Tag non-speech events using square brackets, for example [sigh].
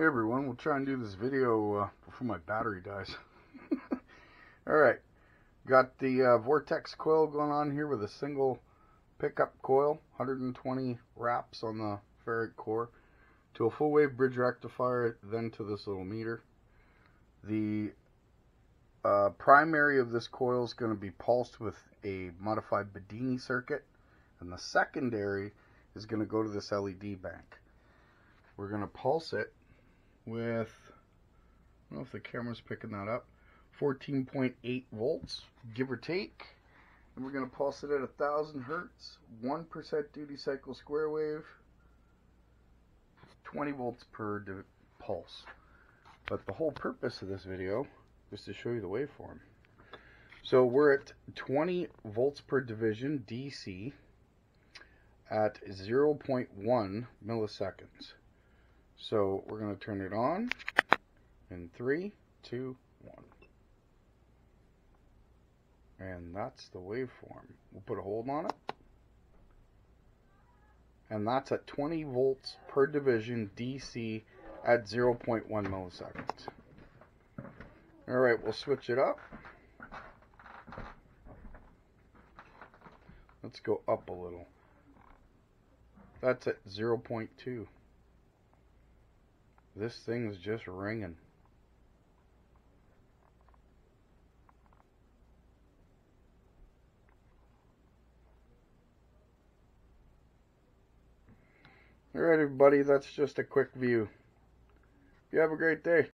Hey everyone, we'll try and do this video uh, before my battery dies. [laughs] Alright, got the uh, Vortex coil going on here with a single pickup coil, 120 wraps on the ferrite core, to a full wave bridge rectifier, then to this little meter. The uh, primary of this coil is going to be pulsed with a modified Bedini circuit, and the secondary is going to go to this LED bank. We're going to pulse it with, I don't know if the camera's picking that up, 14.8 volts, give or take. And we're going to pulse it at 1000 hertz, 1% duty cycle square wave, 20 volts per pulse. But the whole purpose of this video is to show you the waveform. So we're at 20 volts per division DC at 0.1 milliseconds. So we're going to turn it on in three, two, one. And that's the waveform. We'll put a hold on it. And that's at 20 volts per division DC at 0.1 milliseconds. Alright, we'll switch it up. Let's go up a little. That's at 0.2. This thing's just ringing. Alright everybody, that's just a quick view. You have a great day.